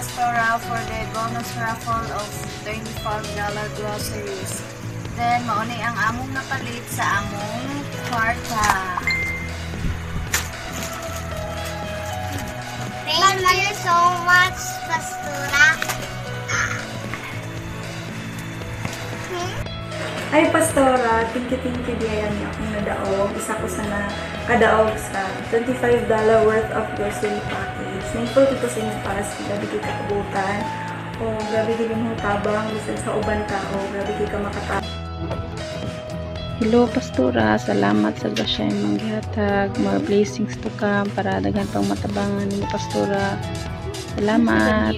Restora for the bonus raffle of $25 groceries. Then, mauni ang among napalit sa among kwarta. Thank you so much, Pastora. Hmm? Ay, Pastora, thank you, thank you, diyan niya akong nadaog. Isa ko sa na kadaog sa $25 worth of grocery pack. Thankful ko sa inyo para sa grabe kay kakabutan. O grabe kay mo tabang, bisan sa uban ka, o grabe kay ka makatabang. Hello, Pastora. Salamat sa grasya yung manggihatag. More blessings to come para daghan pang matabangan ni Pastora. Salamat.